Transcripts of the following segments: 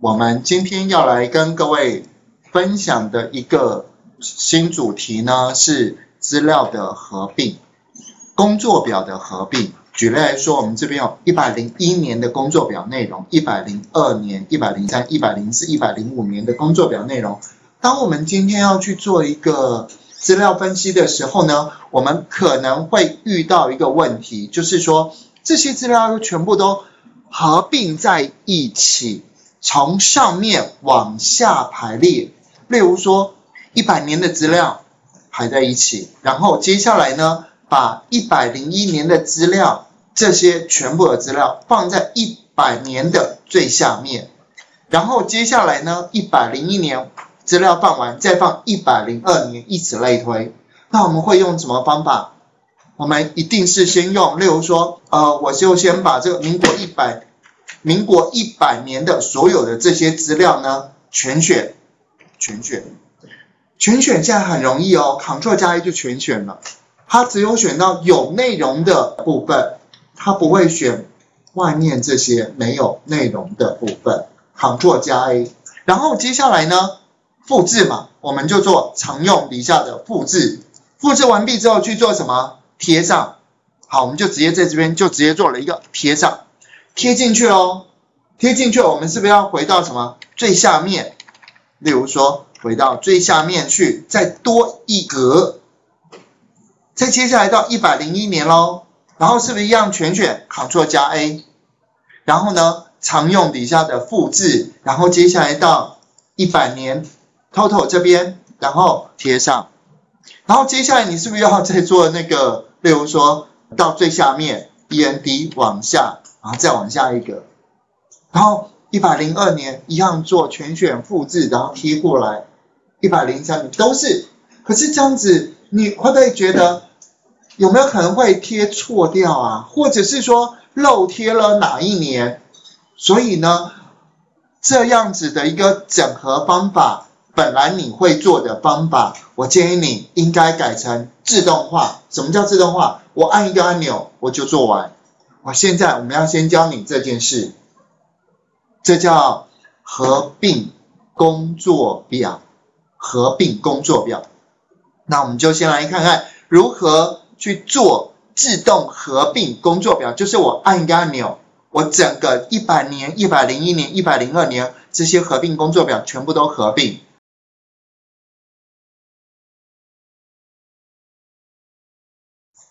我们今天要来跟各位分享的一个新主题呢，是资料的合并，工作表的合并。举例来说，我们这边有一百零一年的工作表内容，一百零二年、一百零三、一百零四、一百零五年的工作表内容。当我们今天要去做一个资料分析的时候呢，我们可能会遇到一个问题，就是说这些资料又全部都合并在一起。从上面往下排列，例如说一百年的资料排在一起，然后接下来呢，把一百零一年的资料这些全部的资料放在一百年的最下面，然后接下来呢，一百零一年资料放完，再放一百零二年，以此类推。那我们会用什么方法？我们一定是先用，例如说，呃，我就先把这个民国一百。民国一百年的所有的这些资料呢，全选，全选，全选现在很容易哦，Ctrl 加 A 就全选了。它只有选到有内容的部分，它不会选外面这些没有内容的部分。Ctrl 加 A，然后接下来呢，复制嘛，我们就做常用底下的复制。复制完毕之后去做什么？贴上。好，我们就直接在这边就直接做了一个贴上。贴进去喽，贴进去，我们是不是要回到什么？最下面？例如说，回到最下面去，再多一格，再接下来到一百零一年喽，然后是不是一样全选，Ctrl 加 A，然后呢，常用底下的复制，然后接下来到一百年，Total 这边，然后贴上，然后接下来你是不是要再做那个？例如说到最下面，END 往下。然后再往下一个，然后一百零二年一样做全选复制，然后贴过来，一百零三年都是。可是这样子，你会不会觉得有没有可能会贴错掉啊？或者是说漏贴了哪一年？所以呢，这样子的一个整合方法，本来你会做的方法，我建议你应该改成自动化。什么叫自动化？我按一个按钮，我就做完。现在我们要先教你这件事，这叫合并工作表。合并工作表，那我们就先来看看如何去做自动合并工作表。就是我按一个按钮，我整个一百年、一百零一年、一百零二年这些合并工作表全部都合并。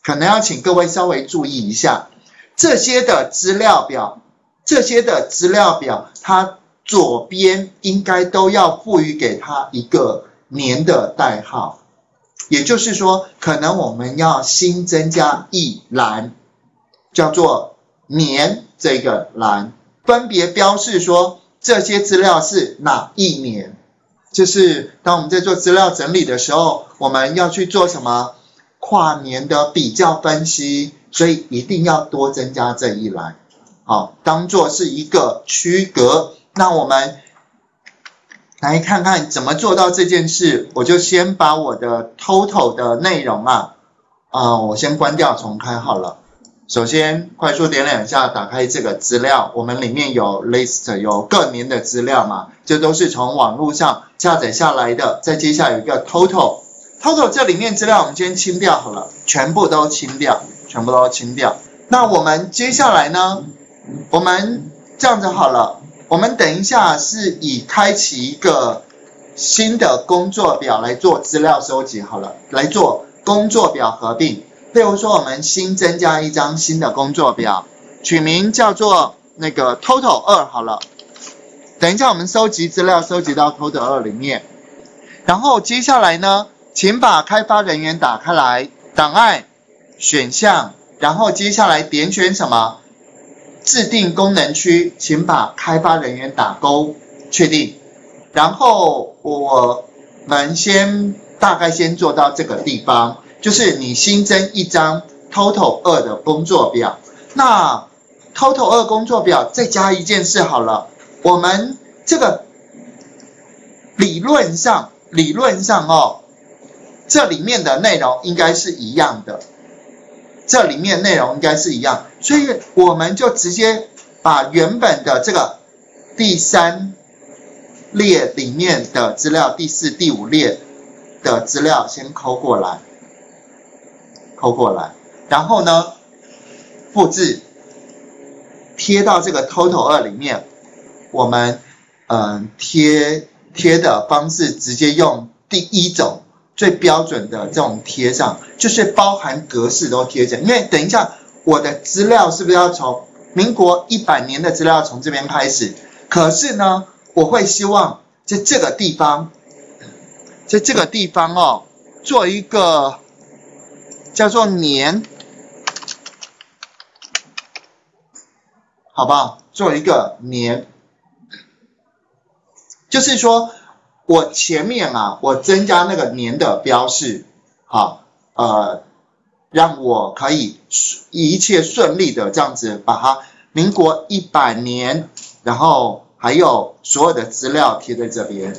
可能要请各位稍微注意一下。这些的资料表，这些的资料表，它左边应该都要赋予给它一个年的代号，也就是说，可能我们要新增加一栏，叫做年这个栏，分别标示说这些资料是哪一年。就是当我们在做资料整理的时候，我们要去做什么跨年的比较分析。所以一定要多增加这一栏，好，当做是一个区隔。那我们来看看怎么做到这件事。我就先把我的 total 的内容啊，啊，我先关掉重开好了。首先快速点两下，打开这个资料，我们里面有 list 有各年的资料嘛，这都是从网络上下载下来的。再接下来有一个 total，total 这里面资料我们先清掉好了，全部都清掉。全部都要清掉。那我们接下来呢？我们这样子好了。我们等一下是以开启一个新的工作表来做资料收集好了，来做工作表合并。例如说，我们新增加一张新的工作表，取名叫做那个 Total 二好了。等一下我们收集资料收集到 Total 二里面，然后接下来呢，请把开发人员打开来，档案。选项，然后接下来点选什么？制定功能区，请把开发人员打勾，确定。然后我们先大概先做到这个地方，就是你新增一张 Total 二的工作表。那 Total 二工作表再加一件事好了，我们这个理论上理论上哦，这里面的内容应该是一样的。这里面内容应该是一样，所以我们就直接把原本的这个第三列里面的资料，第四、第五列的资料先抠过来，抠过来，然后呢，复制贴到这个 Total 二里面，我们嗯贴贴的方式直接用第一种最标准的这种贴上，就是包含格式都贴着，因为等一下我的资料是不是要从民国一百年的资料从这边开始？可是呢，我会希望在这个地方，在这个地方哦，做一个叫做年，好不好？做一个年，就是说我前面啊，我增加那个年的标示，好，呃，让我可以一切顺利的这样子把它民国一百年。然后还有所有的资料贴在这边，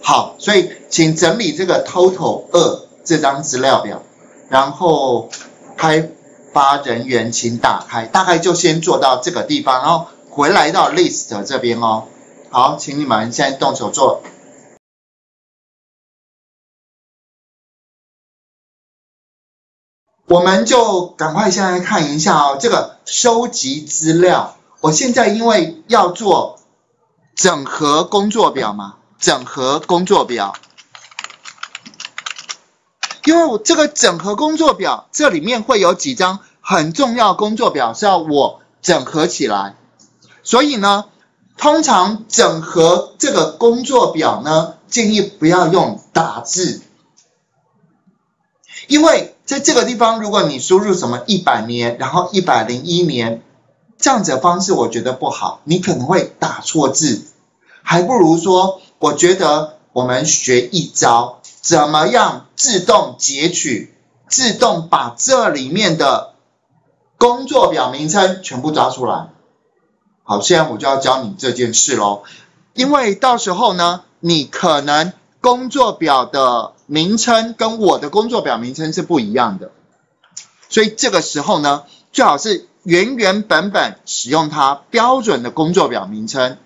好，所以请整理这个 total 二这张资料表，然后开发人员请打开，大概就先做到这个地方，然后回来到 list 这边哦。好，请你们现在动手做，我们就赶快先来看一下哦，这个收集资料。我现在因为要做整合工作表嘛，整合工作表，因为我这个整合工作表这里面会有几张很重要工作表是要我整合起来，所以呢，通常整合这个工作表呢，建议不要用打字，因为在这个地方，如果你输入什么一百年，然后一百零一年。这样子的方式我觉得不好，你可能会打错字，还不如说，我觉得我们学一招，怎么样自动截取，自动把这里面的工作表名称全部抓出来。好，现在我就要教你这件事喽，因为到时候呢，你可能工作表的名称跟我的工作表名称是不一样的，所以这个时候呢，最好是。原原本本使用它标准的工作表名称，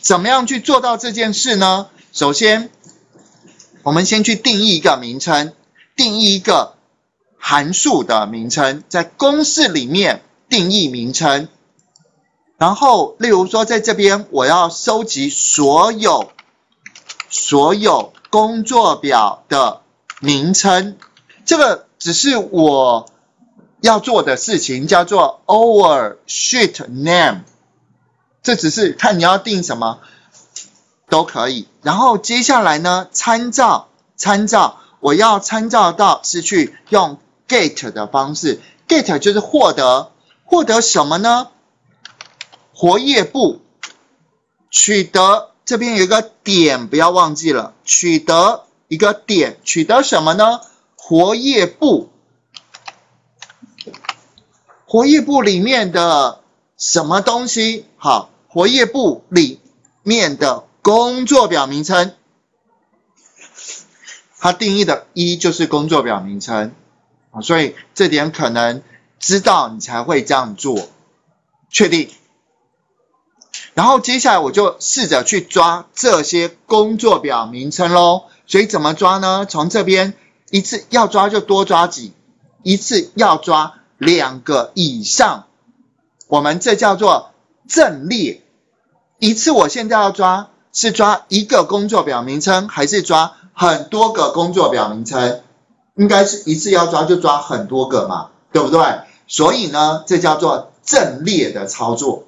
怎么样去做到这件事呢？首先，我们先去定义一个名称，定义一个函数的名称，在公式里面定义名称。然后，例如说，在这边我要收集所有所有工作表的名称，这个只是我。要做的事情叫做 over sheet name，这只是看你要定什么都可以。然后接下来呢，参照参照，我要参照到是去用 get 的方式，get 就是获得获得什么呢？活页簿取得这边有一个点，不要忘记了，取得一个点，取得什么呢？活页簿。活页簿里面的什么东西？好，活页簿里面的工作表名称，它定义的一就是工作表名称啊，所以这点可能知道你才会这样做，确定。然后接下来我就试着去抓这些工作表名称喽。所以怎么抓呢？从这边一次要抓就多抓几，一次要抓。两个以上，我们这叫做阵列。一次我现在要抓是抓一个工作表名称，还是抓很多个工作表名称？应该是一次要抓就抓很多个嘛，对不对？所以呢，这叫做阵列的操作。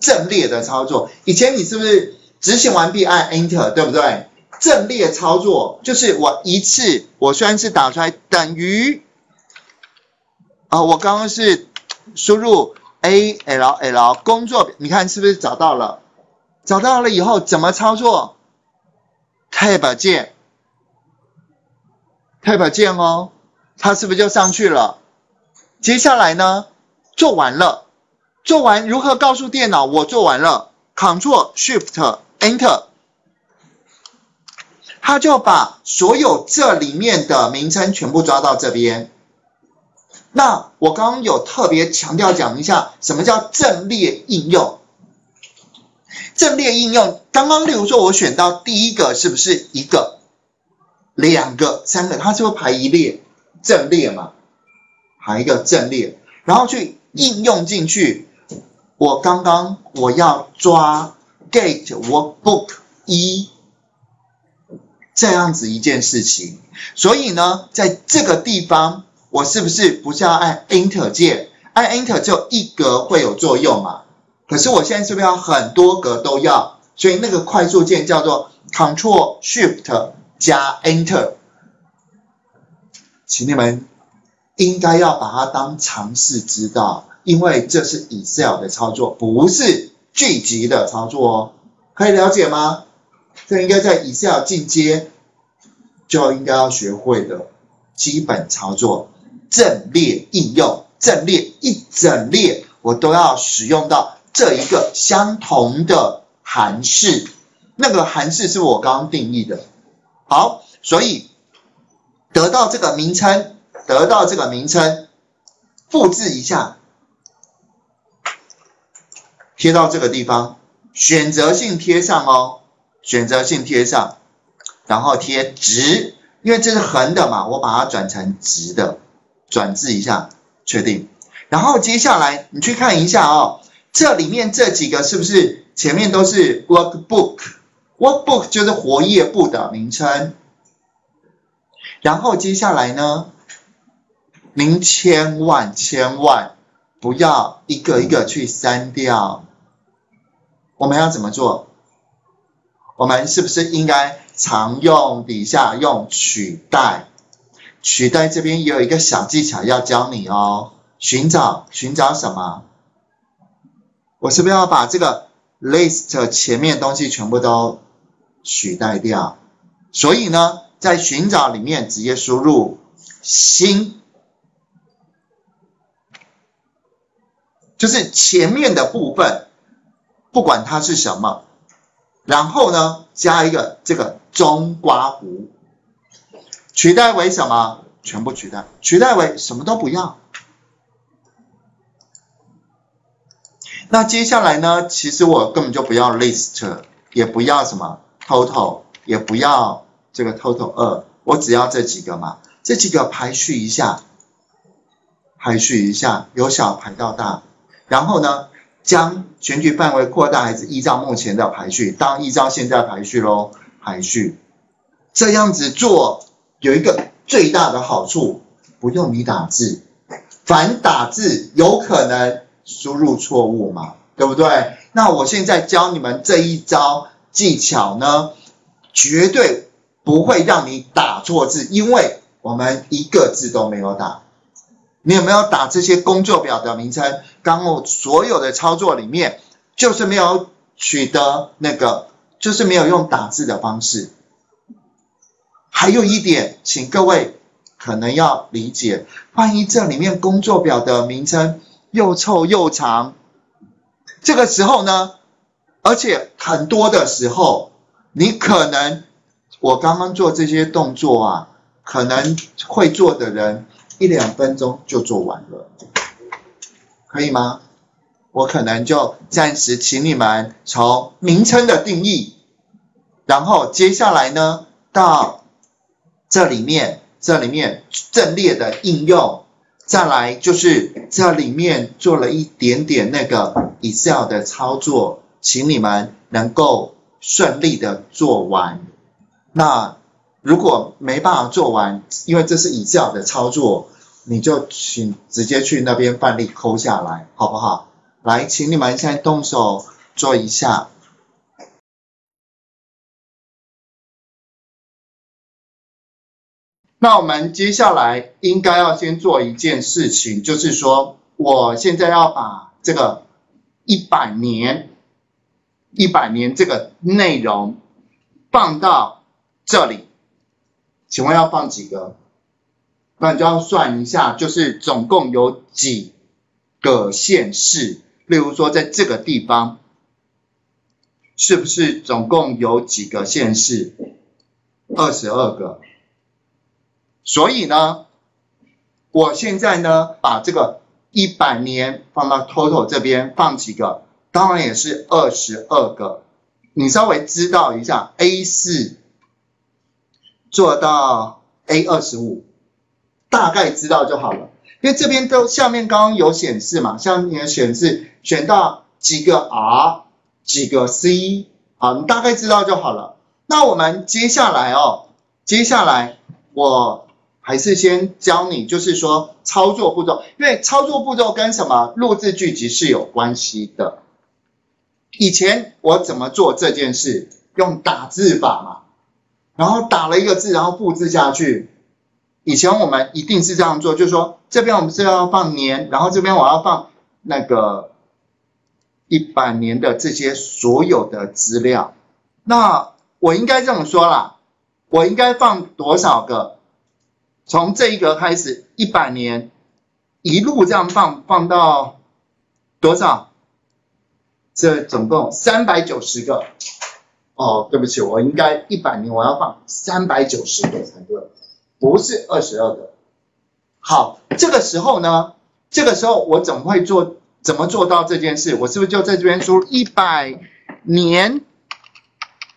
阵列的操作，以前你是不是执行完毕按 Enter，对不对？阵列操作就是我一次我虽然是打出来等于。啊，我刚刚是输入 A L L 工作，你看是不是找到了？找到了以后怎么操作？Tab 键，Tab 键哦，它是不是就上去了？接下来呢，做完了，做完如何告诉电脑我做完了？Ctrl Shift Enter，它就把所有这里面的名称全部抓到这边。那我刚刚有特别强调讲一下，什么叫阵列应用？阵列应用，刚刚例如说我选到第一个是不是一个、两个、三个，它就会排一列阵列嘛，排一个阵列，然后去应用进去。我刚刚我要抓 gate workbook 一这样子一件事情，所以呢，在这个地方，我是不是不是要按 Enter 键？按 Enter 就一格会有作用嘛？可是我现在是不是要很多格都要？所以那个快速键叫做 Control Shift 加 Enter，请你们应该要把它当常识知道，因为这是 Excel 的操作，不是聚集的操作哦。可以了解吗？这应该在 Excel 进阶就应该要学会的基本操作，阵列应用，阵列一整列我都要使用到。这一个相同的函式，那个函式是我刚刚定义的。好，所以得到这个名称，得到这个名称，复制一下，贴到这个地方，选择性贴上哦，选择性贴上，然后贴直，因为这是横的嘛，我把它转成直的，转置一下，确定。然后接下来你去看一下哦。这里面这几个是不是前面都是 workbook？workbook 就是活页簿的名称。然后接下来呢，您千万千万不要一个一个去删掉。我们要怎么做？我们是不是应该常用底下用取代？取代这边也有一个小技巧要教你哦。寻找寻找什么？我是不是要把这个 list 前面东西全部都取代掉？所以呢，在寻找里面直接输入新，就是前面的部分，不管它是什么，然后呢，加一个这个中刮弧，取代为什么？全部取代，取代为什么都不要。那接下来呢？其实我根本就不要 list，也不要什么 total，也不要这个 total 二，我只要这几个嘛。这几个排序一下，排序一下，由小排到大。然后呢，将选举范围扩大，还是依照目前的排序？当然依照现在排序喽，排序。这样子做有一个最大的好处，不用你打字，反打字有可能。输入错误嘛，对不对？那我现在教你们这一招技巧呢，绝对不会让你打错字，因为我们一个字都没有打。你有没有打这些工作表的名称？刚我所有的操作里面，就是没有取得那个，就是没有用打字的方式。还有一点，请各位可能要理解，万一这里面工作表的名称。又臭又长，这个时候呢，而且很多的时候，你可能我刚刚做这些动作啊，可能会做的人一两分钟就做完了，可以吗？我可能就暂时请你们从名称的定义，然后接下来呢，到这里面这里面阵列的应用。再来就是这里面做了一点点那个 Excel 的操作，请你们能够顺利的做完。那如果没办法做完，因为这是 Excel 的操作，你就请直接去那边范例抠下来，好不好？来，请你们先动手做一下。那我们接下来应该要先做一件事情，就是说，我现在要把这个一百年、一百年这个内容放到这里，请问要放几个？那你就要算一下，就是总共有几个县市？例如说，在这个地方，是不是总共有几个县市？二十二个。所以呢，我现在呢把这个一百年放到 total 这边放几个，当然也是二十二个。你稍微知道一下，A 四做到 A 二十五，大概知道就好了。因为这边都下面刚刚有显示嘛，下面显示选到几个 R，几个 C，好，你大概知道就好了。那我们接下来哦，接下来我还是先教你，就是说操作步骤，因为操作步骤跟什么录制剧集是有关系的。以前我怎么做这件事？用打字法嘛，然后打了一个字，然后复制下去。以前我们一定是这样做，就是说这边我们是要放年，然后这边我要放那个一百年的这些所有的资料。那我应该这么说啦，我应该放多少个？从这一格开始，一百年一路这样放，放到多少？这总共三百九十个哦，对不起，我应该一百年我要放三百九十个才对，不是二十二个。好，这个时候呢，这个时候我怎么会做？怎么做到这件事？我是不是就在这边输入一百年，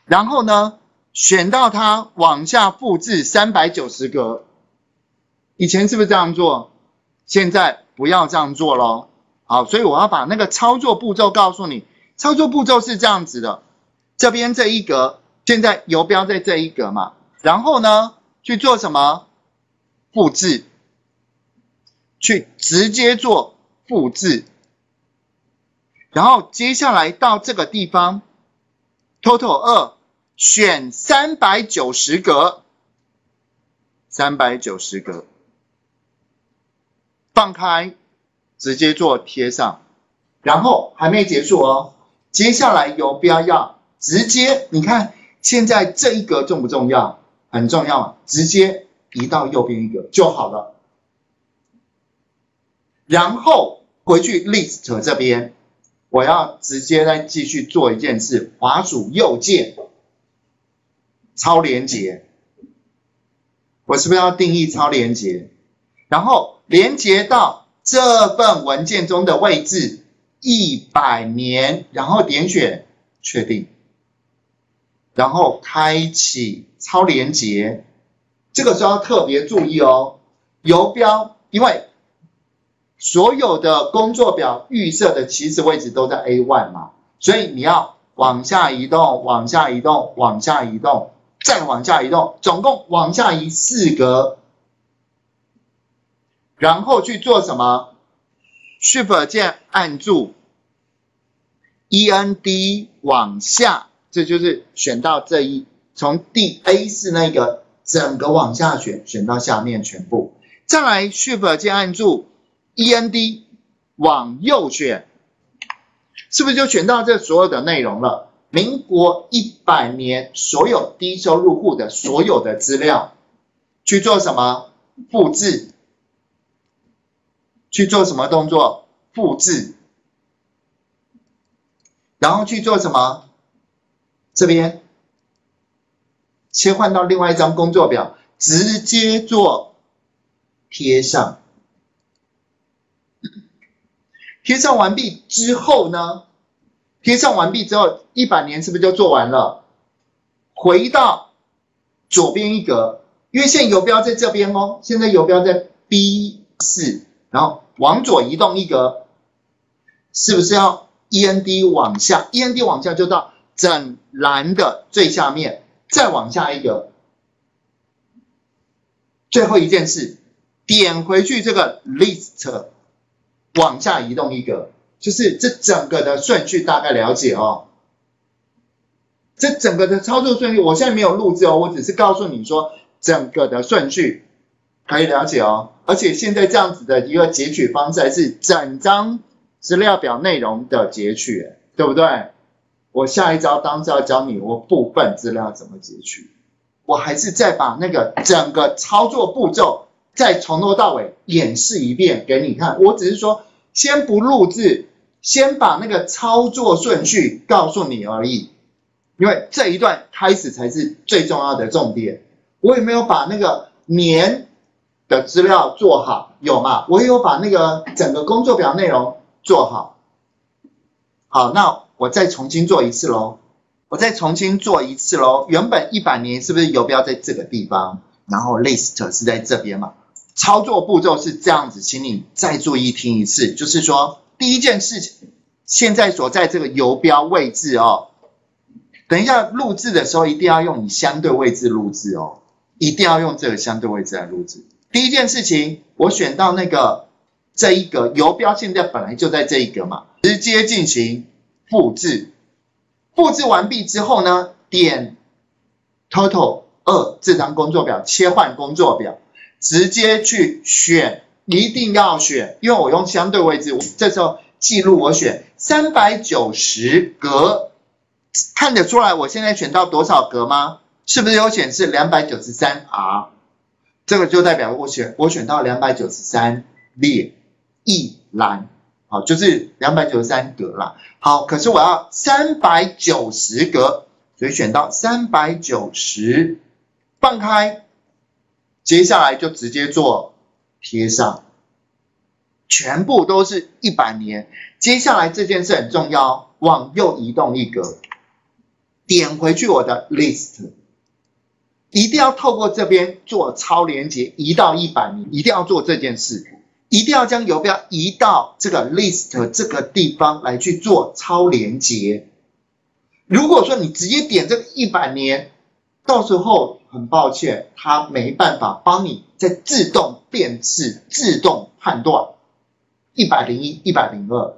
然后呢，选到它往下复制三百九十个？以前是不是这样做？现在不要这样做喽。好，所以我要把那个操作步骤告诉你。操作步骤是这样子的，这边这一格，现在游标在这一格嘛，然后呢去做什么？复制，去直接做复制，然后接下来到这个地方，total 二，选三百九十格，三百九十格，放开。直接做贴上，然后还没结束哦。接下来游标要直接，你看现在这一格重不重要？很重要，直接移到右边一个就好了。然后回去 list 这边，我要直接再继续做一件事，滑鼠右键，超连接。我是不是要定义超连接？然后连接到。这份文件中的位置一百年，然后点选确定，然后开启超连接。这个时候要特别注意哦，游标，因为所有的工作表预设的起始位置都在 A one 嘛，所以你要往下移动，往下移动，往下移动，再往下移动，总共往下移四格。然后去做什么？Shift 键按住，E N D 往下，这就是选到这一，从第 A 是那个整个往下选，选到下面全部。再来 Shift 键按住 E N D 往右选，是不是就选到这所有的内容了？民国一百年所有低收入户的所有的资料，去做什么？复制。去做什么动作？复制，然后去做什么？这边切换到另外一张工作表，直接做贴上。贴上完毕之后呢？贴上完毕之后，一百年是不是就做完了？回到左边一格，因为现在游标在这边哦，现在游标在 B 四。然后往左移动一格，是不是要 E N D 往下？E N D 往下就到整栏的最下面，再往下一格。最后一件事，点回去这个 list，往下移动一格，就是这整个的顺序大概了解哦。这整个的操作顺序，我现在没有录制哦，我只是告诉你说整个的顺序。可以了解哦，而且现在这样子的一个截取方式是整张资料表内容的截取，对不对？我下一招当时要教你我部分资料怎么截取，我还是再把那个整个操作步骤再从头到尾演示一遍给你看。我只是说先不录制，先把那个操作顺序告诉你而已，因为这一段开始才是最重要的重点。我有没有把那个年？的资料做好有吗？我有把那个整个工作表内容做好。好，那我再重新做一次喽。我再重新做一次喽。原本一百年是不是游标在这个地方，然后 list 是在这边嘛？操作步骤是这样子，请你再注意听一次。就是说，第一件事情，现在所在这个游标位置哦，等一下录制的时候一定要用你相对位置录制哦，一定要用这个相对位置来录制。第一件事情，我选到那个这一格游标，现在本来就在这一格嘛，直接进行复制。复制完毕之后呢，点 Total 二这张工作表，切换工作表，直接去选，一定要选，因为我用相对位置，这时候记录我选三百九十格，看得出来我现在选到多少格吗？是不是有显示两百九十三 R？这个就代表我选我选到两百九十三列一栏。好，就是两百九十三格啦。好，可是我要三百九十格，所以选到三百九十，放开，接下来就直接做贴上，全部都是一百年。接下来这件事很重要，往右移动一格，点回去我的 list，一定要透过这边做超连接，移到一百年，一定要做这件事。一定要将游标移到这个 list 这个地方来去做超连接。如果说你直接点这个一百年，到时候很抱歉，它没办法帮你在自动辨识、自动判断一百零一、一百零二。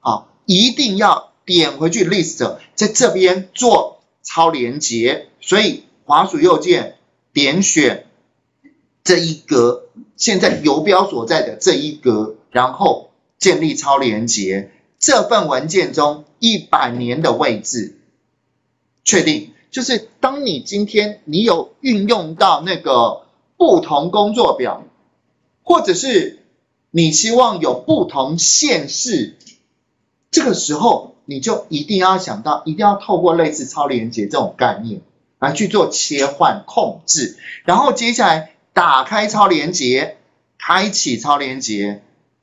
啊，一定要点回去 list，在这边做超连接。所以滑鼠右键点选这一格。现在游标所在的这一格，然后建立超连接。这份文件中一百年的位置，确定就是当你今天你有运用到那个不同工作表，或者是你希望有不同县市，这个时候你就一定要想到，一定要透过类似超连接这种概念来去做切换控制，然后接下来。打开超连接，开启超连接，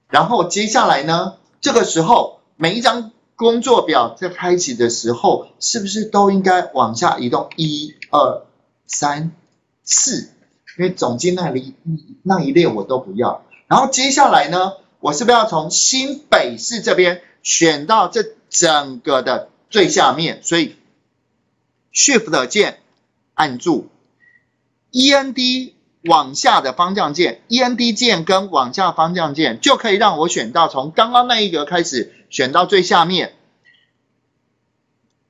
然后接下来呢？这个时候每一张工作表在开启的时候，是不是都应该往下移动？一、二、三、四，因为总经那里那一列我都不要。然后接下来呢，我是不是要从新北市这边选到这整个的最下面？所以 Shift 键按住 END。往下的方向键，END 键跟往下方向键就可以让我选到从刚刚那一格开始选到最下面。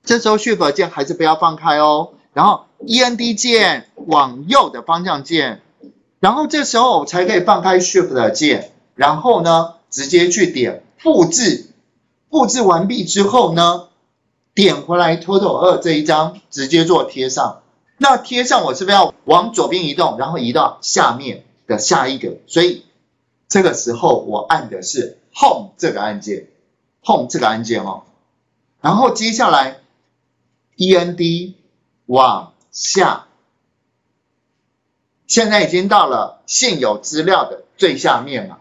这时候 Shift 键还是不要放开哦。然后 END 键往右的方向键，然后这时候才可以放开 Shift 键。然后呢，直接去点复制。复制完毕之后呢，点回来 Total 二这一张，直接做贴上。那贴上我是不是要往左边移动，然后移到下面的下一个？所以这个时候我按的是 Home 这个按键，Home 这个按键哦。然后接下来 END 往下，现在已经到了现有资料的最下面了。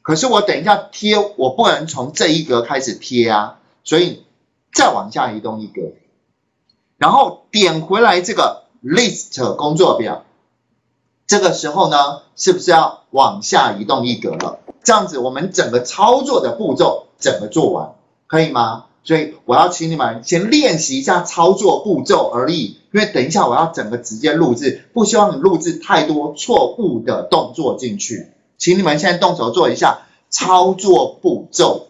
可是我等一下贴，我不能从这一格开始贴啊，所以再往下移动一格，然后点回来这个。List 工作表，这个时候呢，是不是要往下移动一格了？这样子，我们整个操作的步骤整个做完，可以吗？所以我要请你们先练习一下操作步骤而已，因为等一下我要整个直接录制，不希望你录制太多错误的动作进去，请你们现在动手做一下操作步骤。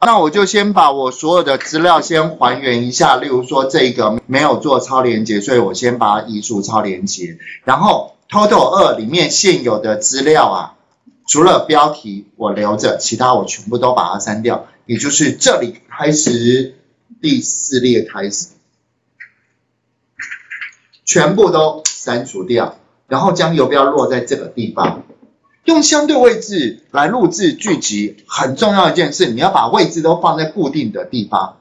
那我就先把我所有的资料先还原一下，例如说这个没有做超连接，所以我先把它移除超连接。然后 Total 二里面现有的资料啊，除了标题我留着，其他我全部都把它删掉。也就是这里开始第四列开始，全部都删除掉，然后将游标落在这个地方。用相对位置来录制剧集，很重要一件事，你要把位置都放在固定的地方。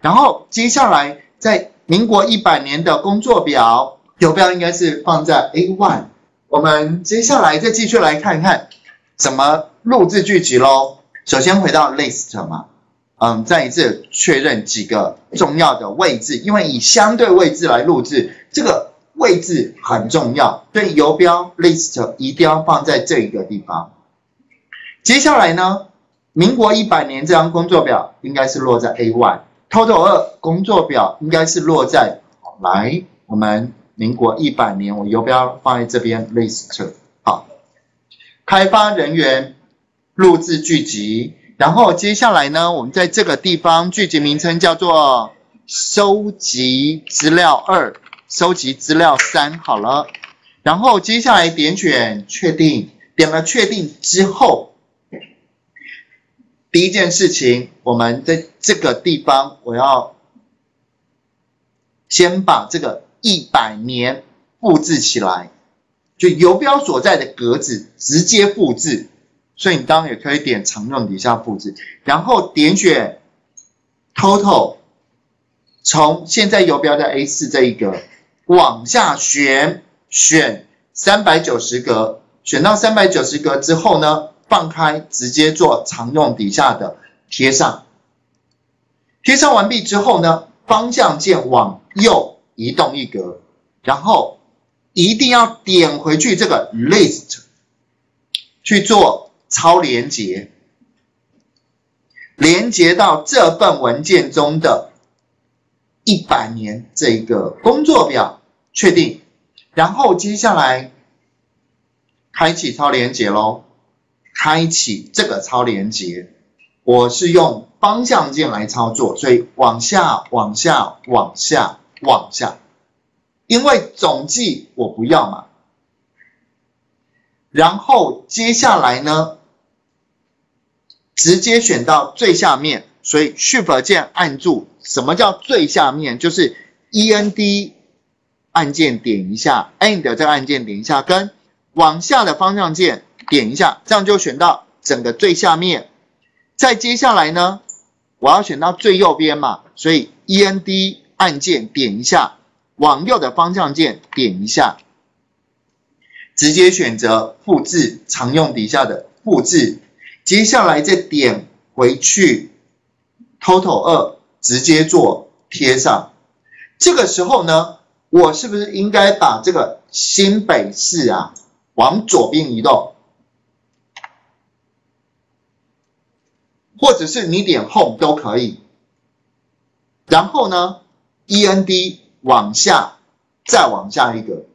然后接下来，在民国一百年的工作表，游标应该是放在 A one 我们接下来再继续来看看怎么录制剧集喽。首先回到 list 嘛，嗯，再一次确认几个重要的位置，因为以相对位置来录制，这个位置很重要，所以游标 list 一定要放在这一个地方。接下来呢，民国一百年这张工作表应该是落在 A one，total 二工作表应该是落在来我们。民国一百年，我游标放在这边，list 好，开发人员录制剧集，然后接下来呢，我们在这个地方剧集名称叫做收集资料二，收集资料三，好了，然后接下来点选确定，点了确定之后，第一件事情，我们在这个地方，我要先把这个。一百年复制起来，就游标所在的格子直接复制，所以你当然也可以点常用底下复制，然后点选 total，从现在游标的 A 四这一格往下选，选三百九十格，选到三百九十格之后呢，放开直接做常用底下的贴上，贴上完毕之后呢，方向键往右。移动一格，然后一定要点回去这个 list 去做超连接，连接到这份文件中的一百年这个工作表，确定，然后接下来开启超连接喽，开启这个超连接，我是用方向键来操作，所以往下、往下、往下。往下，因为总计我不要嘛。然后接下来呢，直接选到最下面，所以 Shift 键按住。什么叫最下面？就是 E N D 按键点一下，End 这个按键点一下，跟往下的方向键点一下，这样就选到整个最下面。再接下来呢，我要选到最右边嘛，所以 E N D。按键点一下，往右的方向键点一下，直接选择复制，常用底下的复制。接下来再点回去，Total 二，直接做贴上。这个时候呢，我是不是应该把这个新北市啊往左边移动，或者是你点 Home 都可以。然后呢？E N D 往下，再往下一个，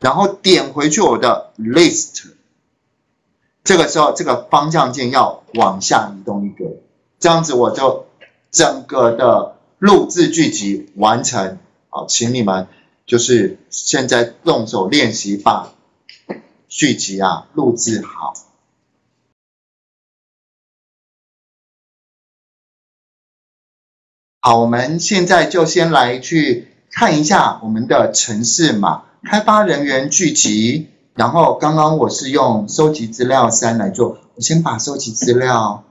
然后点回去我的 list，这个时候这个方向键要往下移动一个，这样子我就整个的录制剧集完成。好，请你们就是现在动手练习把剧集啊录制好。好，我们现在就先来去看一下我们的城市码开发人员聚集，然后刚刚我是用收集资料三来做，我先把收集资料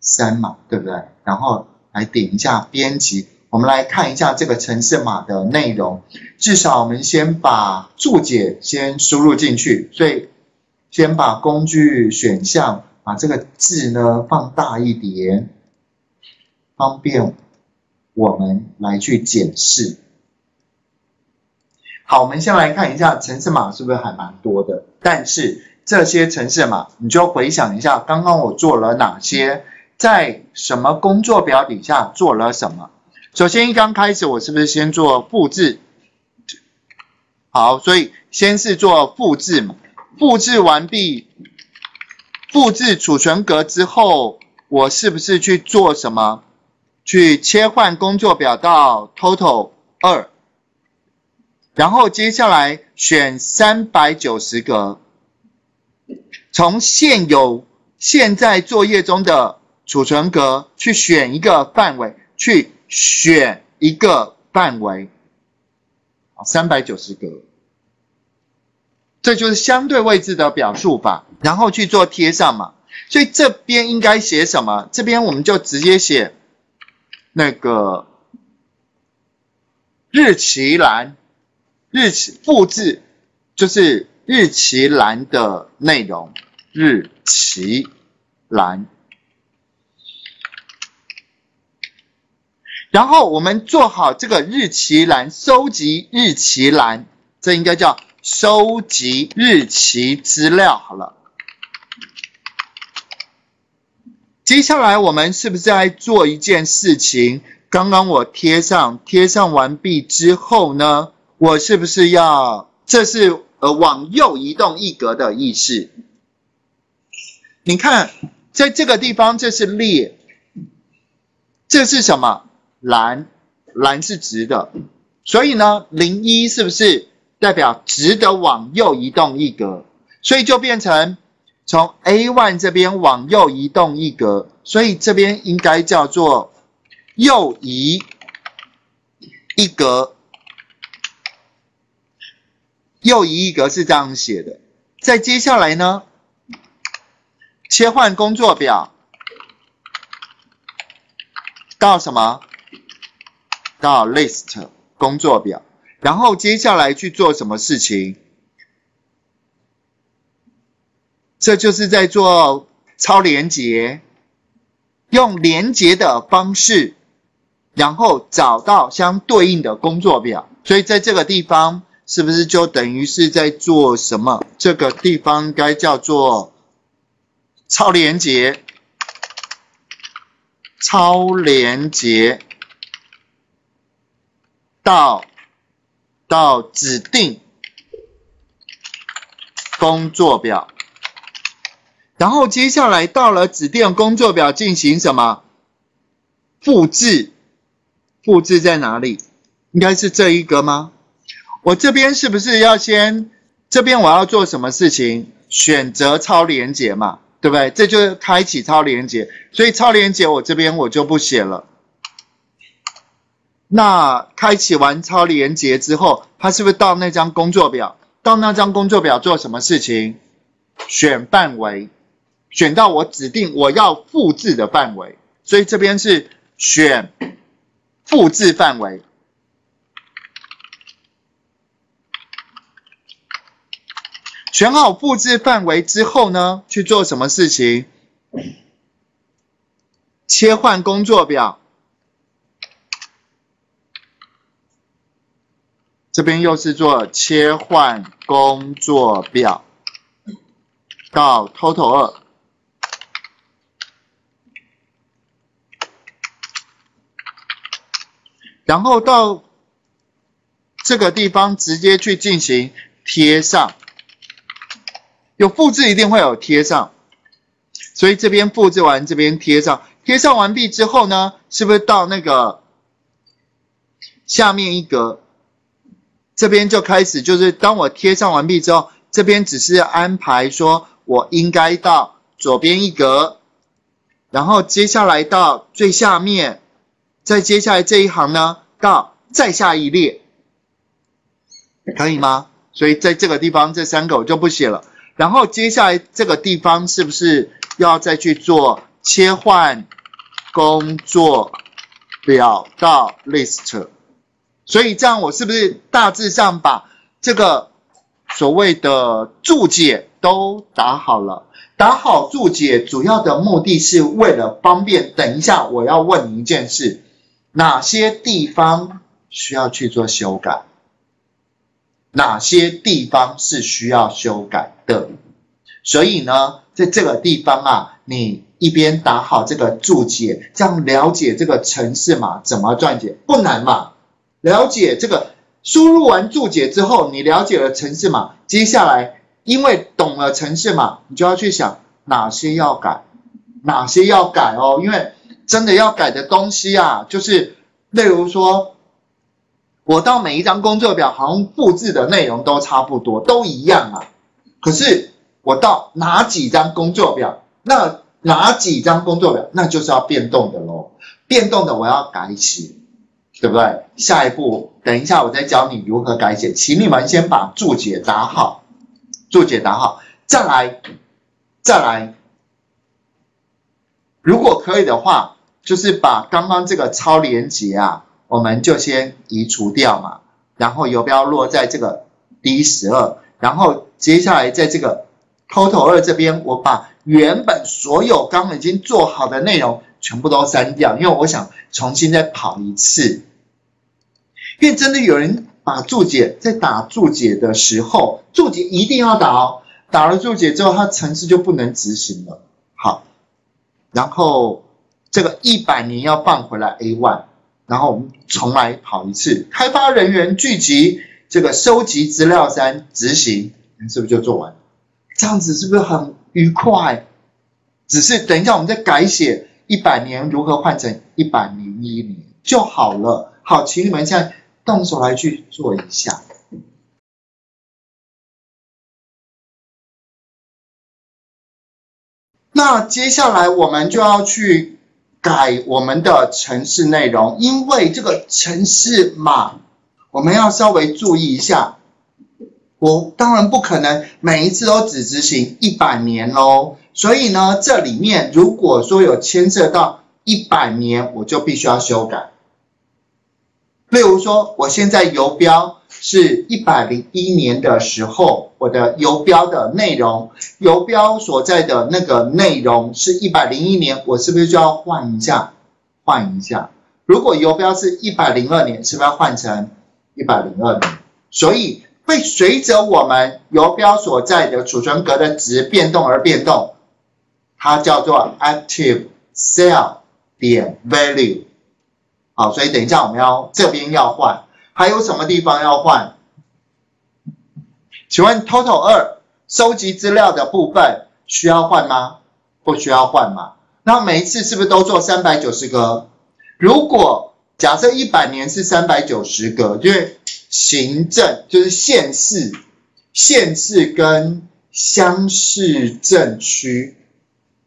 三嘛，对不对？然后来点一下编辑，我们来看一下这个城市码的内容，至少我们先把注解先输入进去，所以先把工具选项把这个字呢放大一点。方便我们来去检视。好，我们先来看一下城市码是不是还蛮多的？但是这些城市码，你就回想一下，刚刚我做了哪些，在什么工作表底下做了什么？首先一刚开始，我是不是先做复制？好，所以先是做复制嘛，复制完毕，复制储存格之后，我是不是去做什么？去切换工作表到 Total 二，然后接下来选三百九十格，从现有现在作业中的储存格去选一个范围，去选一个范围，三百九十格，这就是相对位置的表述法，然后去做贴上嘛。所以这边应该写什么？这边我们就直接写。那个日期栏日期复制就是日期栏的内容，日期栏。然后我们做好这个日期栏，收集日期栏，这应该叫收集日期资料。好了，接下来我们是不是在做一件事情？刚刚我贴上，贴上完毕之后呢，我是不是要？这是呃往右移动一格的意思。你看，在这个地方，这是列，这是什么？蓝，蓝是直的，所以呢，零一是不是代表直的往右移动一格？所以就变成从 A one 这边往右移动一格，所以这边应该叫做右移一格，右移一格是这样写的。再接下来呢，切换工作表到什么？到 list 工作表，然后接下来去做什么事情？这就是在做超连接，用连接的方式，然后找到相对应的工作表。所以在这个地方，是不是就等于是在做什么？这个地方该叫做超连接，超连接。到到指定工作表，然后接下来到了指定工作表进行什么复制？复制在哪里？应该是这一个吗？我这边是不是要先？这边我要做什么事情？选择超连接嘛，对不对？这就是开启超连接，所以超连接我这边我就不写了。那开启完超连接之后，它是不是到那张工作表？到那张工作表做什么事情？选范围，选到我指定我要复制的范围。所以这边是选复制范围。选好复制范围之后呢，去做什么事情？切换工作表。这边又是做切换工作表到 Total 二，然后到这个地方直接去进行贴上，有复制一定会有贴上，所以这边复制完这边贴上，贴上完毕之后呢，是不是到那个下面一格？这边就开始，就是当我贴上完毕之后，这边只是安排说我应该到左边一格，然后接下来到最下面，再接下来这一行呢，到再下一列，可以吗？所以在这个地方这三个我就不写了，然后接下来这个地方是不是要再去做切换工作表到 list？所以这样，我是不是大致上把这个所谓的注解都打好了？打好注解主要的目的是为了方便。等一下我要问你一件事：哪些地方需要去做修改？哪些地方是需要修改的？所以呢，在这个地方啊，你一边打好这个注解，这样了解这个程式码怎么撰写，不难嘛？了解这个，输入完注解之后，你了解了程式码，接下来因为懂了程式码，你就要去想哪些要改，哪些要改哦。因为真的要改的东西啊，就是例如说，我到每一张工作表，好像复制的内容都差不多，都一样啊。可是我到哪几张工作表，那哪几张工作表，那就是要变动的喽。变动的我要改写。对不对？下一步，等一下我再教你如何改写，请你们先把注解打好，注解打好，再来，再来。如果可以的话，就是把刚刚这个超连接啊，我们就先移除掉嘛。然后游标落在这个 D 十二，然后接下来在这个 Total 二这边，我把原本所有刚刚已经做好的内容全部都删掉，因为我想重新再跑一次。因为真的有人把注解在打注解的时候，注解一定要打哦，打了注解之后，它程式就不能执行了。好，然后这个一百年要放回来 A one，然后我们重来跑一次，开发人员聚集，这个收集资料三执行，是不是就做完？这样子是不是很愉快？只是等一下我们再改写一百年如何换成一百零一年就好了。好，请你们现在。动手来去做一下。那接下来我们就要去改我们的城市内容，因为这个城市码我们要稍微注意一下。我当然不可能每一次都只执行一百年喽，所以呢，这里面如果说有牵涉到一百年，我就必须要修改。例如说，我现在游标是一百零一年的时候，我的游标的内容，游标所在的那个内容是一百零一年，我是不是就要换一下？换一下。如果游标是一百零二年，是不是要换成一百零二年？所以会随着我们游标所在的储存格的值变动而变动，它叫做 active cell 点 value。好，所以等一下我们要这边要换，还有什么地方要换？请问 Total 二收集资料的部分需要换吗？不需要换嘛？那每一次是不是都做三百九十格？如果假设一百年是三百九十格，因为行政就是县市、县市跟乡市镇区，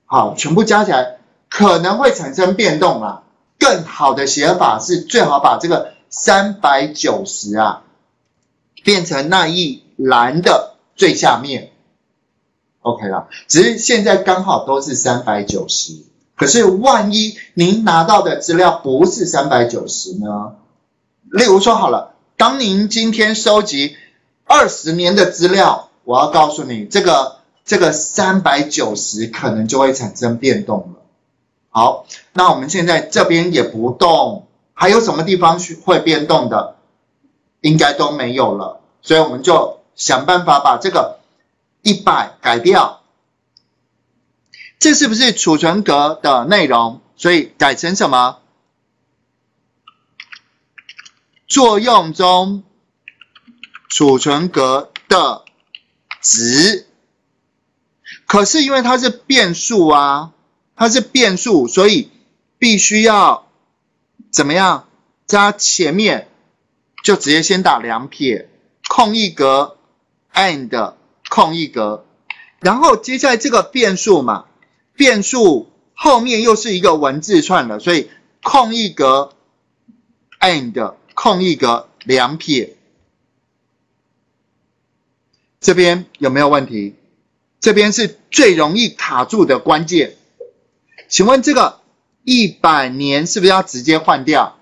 好，全部加起来可能会产生变动啊。更好的写法是最好把这个三百九十啊变成那一栏的最下面，OK 了。只是现在刚好都是三百九十，可是万一您拿到的资料不是三百九十呢？例如说好了，当您今天收集二十年的资料，我要告诉你，这个这个三百九十可能就会产生变动了。好，那我们现在这边也不动，还有什么地方会变动的？应该都没有了，所以我们就想办法把这个一百改掉。这是不是储存格的内容？所以改成什么？作用中储存格的值。可是因为它是变数啊。它是变数，所以必须要怎么样？加前面就直接先打两撇，空一格，and 空一格，然后接下来这个变数嘛，变数后面又是一个文字串了，所以空一格，and 空一格两撇，这边有没有问题？这边是最容易卡住的关键。请问这个一百年是不是要直接换掉？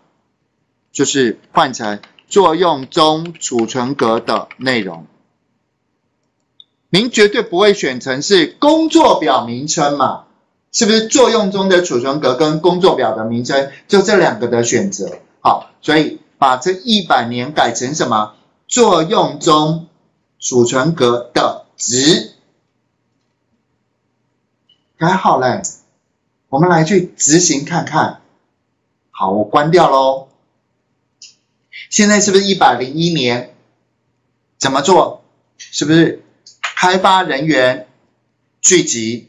就是换成作用中储存格的内容。您绝对不会选成是工作表名称嘛？是不是作用中的储存格跟工作表的名称就这两个的选择？好，所以把这一百年改成什么？作用中储存格的值改好嘞。我们来去执行看看，好，我关掉喽。现在是不是一百零一年？怎么做？是不是开发人员聚集，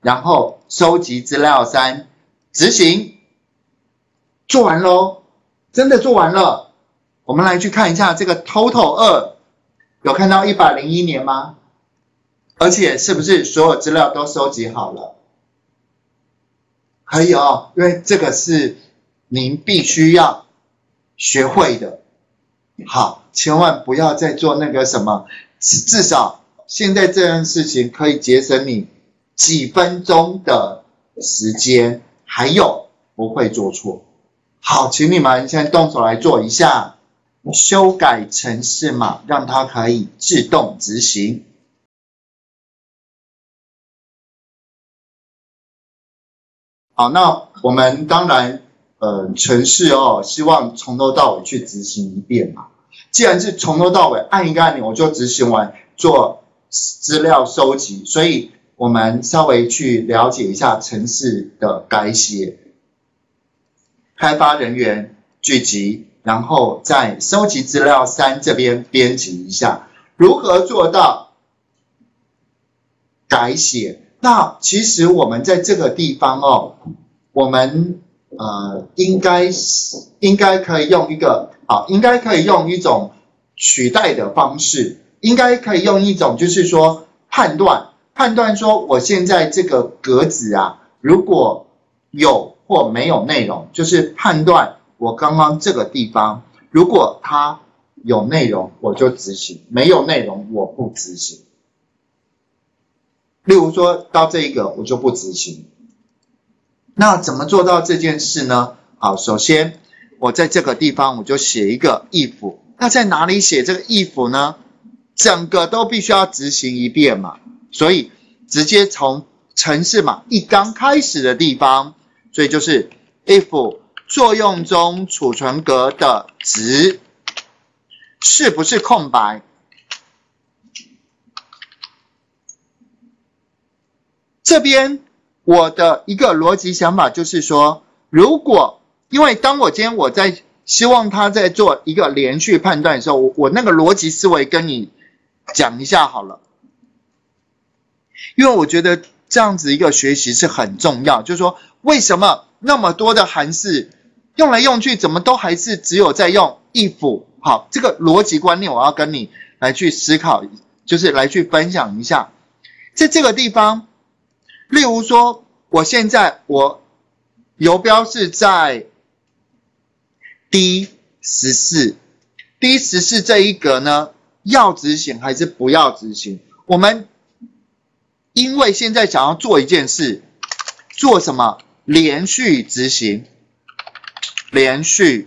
然后收集资料三执行，做完喽，真的做完了。我们来去看一下这个 total 二，有看到一百零一年吗？而且是不是所有资料都收集好了？可以哦，因为这个是您必须要学会的。好，千万不要再做那个什么，至至少现在这件事情可以节省你几分钟的时间，还有不会做错。好，请你们先动手来做一下。修改程式码，让它可以自动执行。好，那我们当然，呃，程式哦，希望从头到尾去执行一遍嘛。既然是从头到尾按一个按钮我就执行完做资料收集，所以我们稍微去了解一下程式的改写。开发人员聚集，然后在收集资料三这边编辑一下，如何做到改写？那其实我们在这个地方哦，我们呃应该是应该可以用一个啊，应该可以用一种取代的方式，应该可以用一种就是说判断判断说我现在这个格子啊，如果有或没有内容，就是判断我刚刚这个地方，如果它有内容，我就执行；没有内容，我不执行。例如说到这一个，我就不执行。那怎么做到这件事呢？好，首先我在这个地方我就写一个 if。那在哪里写这个 if 呢？整个都必须要执行一遍嘛。所以直接从程式码一刚开始的地方，所以就是 if 作用中储存格的值是不是空白？这边我的一个逻辑想法就是说，如果因为当我今天我在希望他在做一个连续判断的时候，我我那个逻辑思维跟你讲一下好了，因为我觉得这样子一个学习是很重要，就是说为什么那么多的函式用来用去，怎么都还是只有在用 if？好，这个逻辑观念我要跟你来去思考，就是来去分享一下，在这个地方。例如说，我现在我游标是在 D 十四，D 十四这一格呢，要执行还是不要执行？我们因为现在想要做一件事，做什么？连续执行，连续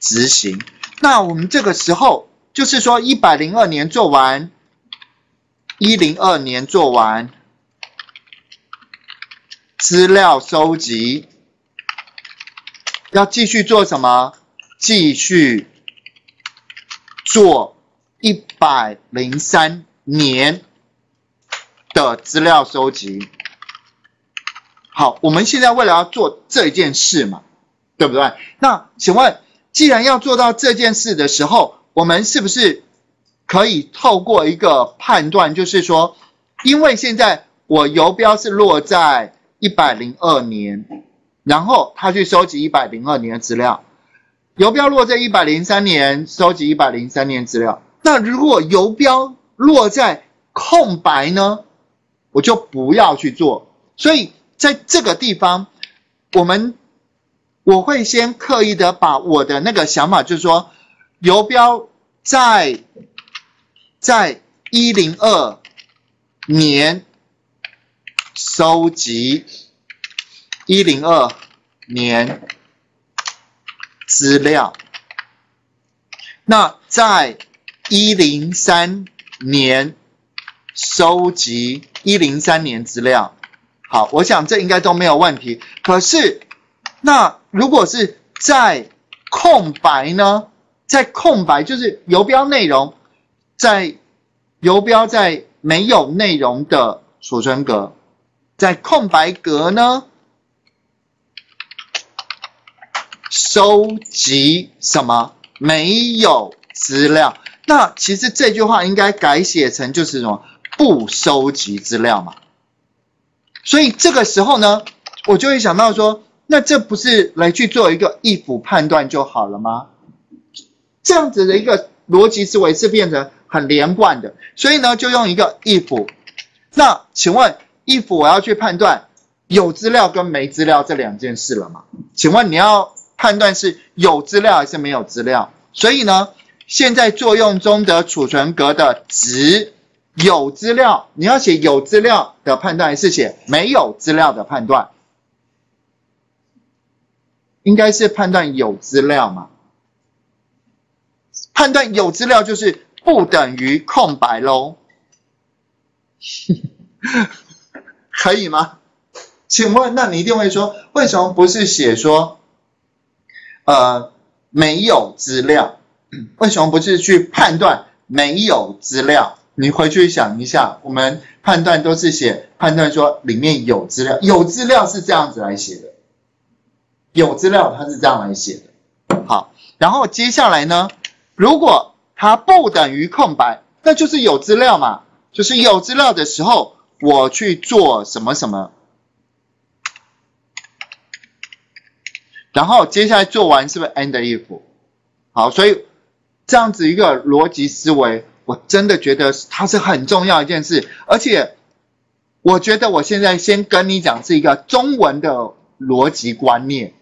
执行。那我们这个时候就是说，一百零二年做完，一零二年做完。资料收集要继续做什么？继续做一百零三年的资料收集。好，我们现在为了要做这件事嘛，对不对？那请问，既然要做到这件事的时候，我们是不是可以透过一个判断，就是说，因为现在我游标是落在。一百零二年，然后他去收集一百零二年的资料，游标落在一百零三年，收集一百零三年资料。那如果游标落在空白呢？我就不要去做。所以在这个地方，我们我会先刻意的把我的那个想法，就是说，游标在在一零二年。收集一零二年资料，那在一零三年收集一零三年资料，好，我想这应该都没有问题。可是，那如果是在空白呢？在空白就是游标内容，在游标在没有内容的储存格。在空白格呢，收集什么？没有资料。那其实这句话应该改写成就是什么？不收集资料嘛。所以这个时候呢，我就会想到说，那这不是来去做一个 if 判断就好了吗？这样子的一个逻辑思维是变成很连贯的。所以呢，就用一个 if。那请问？if 我要去判断有资料跟没资料这两件事了吗？请问你要判断是有资料还是没有资料？所以呢，现在作用中的储存格的值有资料，你要写有资料的判断还是写没有资料的判断？应该是判断有资料嘛？判断有资料就是不等于空白喽，可以吗？请问，那你一定会说，为什么不是写说，呃，没有资料？为什么不是去判断没有资料？你回去想一下，我们判断都是写判断说里面有资料，有资料是这样子来写的，有资料它是这样来写的。好，然后接下来呢，如果它不等于空白，那就是有资料嘛，就是有资料的时候，我去做什么什么，然后接下来做完是不是 end if？好，所以这样子一个逻辑思维。我真的觉得它是很重要一件事，而且我觉得我现在先跟你讲是一个中文的逻辑观念。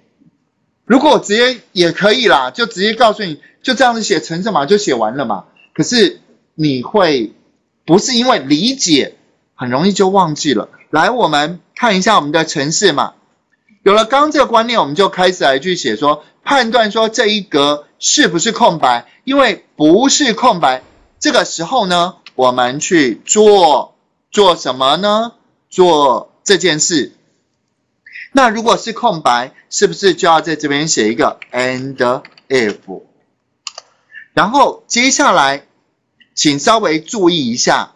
如果我直接也可以啦，就直接告诉你，就这样子写程式码就写完了嘛。可是你会不是因为理解很容易就忘记了。来，我们看一下我们的程式嘛，有了刚刚这个观念，我们就开始来去写说判断说这一格是不是空白，因为不是空白。这个时候呢，我们去做做什么呢？做这件事。那如果是空白，是不是就要在这边写一个 and if？然后接下来，请稍微注意一下，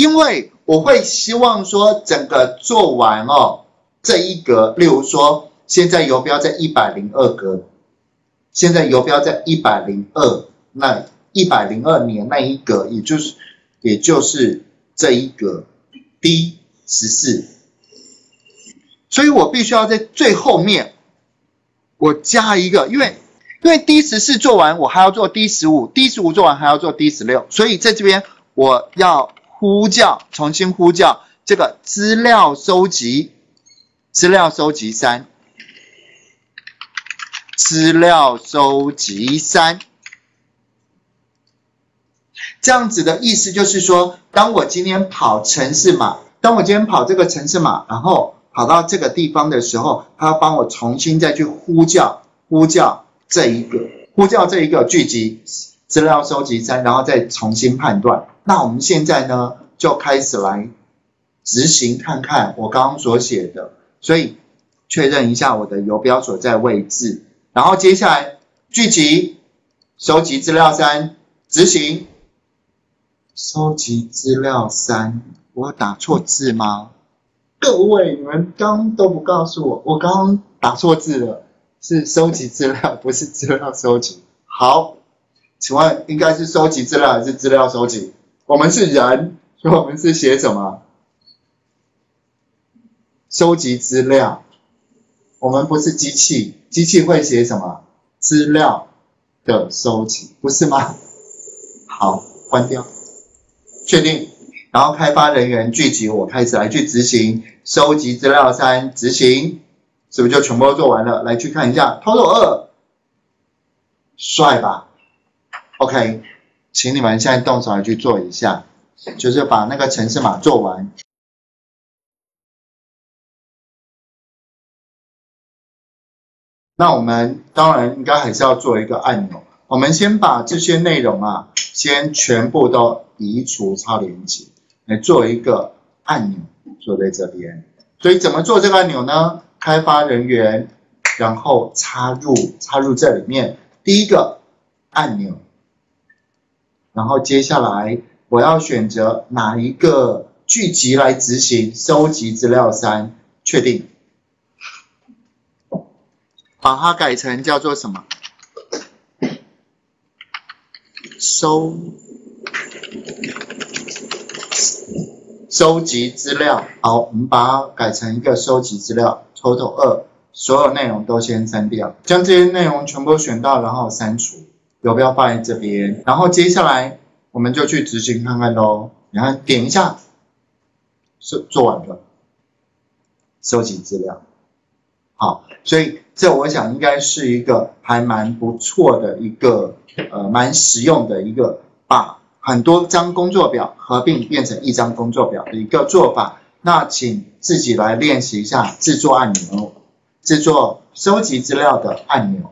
因为我会希望说整个做完哦，这一格，例如说现在游标在一百零二格，现在游标在一百零二，那。一百零二年那一格，也就是也就是这一格 D 十四，所以我必须要在最后面我加一个，因为因为 D 十四做完，我还要做 D 十五，D 十五做完还要做 D 十六，所以在这边我要呼叫，重新呼叫这个资料收集，资料收集三，资料收集三。这样子的意思就是说，当我今天跑城市码，当我今天跑这个城市码，然后跑到这个地方的时候，它要帮我重新再去呼叫呼叫这一个呼叫这一个聚集资料收集三，然后再重新判断。那我们现在呢，就开始来执行看看我刚刚所写的，所以确认一下我的游标所在位置，然后接下来聚集收集资料三执行。收集资料三，我打错字吗？各位，你们刚都不告诉我，我刚刚打错字了，是收集资料，不是资料收集。好，请问应该是收集资料还是资料收集？我们是人，所以我们是写什么？收集资料。我们不是机器，机器会写什么？资料的收集，不是吗？好，关掉。确定，然后开发人员聚集，我开始来去执行收集资料三执行，是不是就全部都做完了？来去看一下，Total 二，帅吧？OK，请你们现在动手来去做一下，就是把那个城市码做完。那我们当然应该还是要做一个按钮，我们先把这些内容啊，先全部都。移除超连接，来做一个按钮，坐在这边。所以怎么做这个按钮呢？开发人员，然后插入，插入这里面第一个按钮，然后接下来我要选择哪一个聚集来执行收集资料三，确定，把它改成叫做什么？收。收集资料，好，我们把它改成一个收集资料，total 二，所有内容都先删掉，将这些内容全部选到，然后删除，游标放在这边，然后接下来我们就去执行看看喽。然后点一下，是做完了，收集资料，好，所以这我想应该是一个还蛮不错的一个，呃，蛮实用的一个把。很多张工作表合并变成一张工作表的一个做法，那请自己来练习一下制作按钮，制作收集资料的按钮。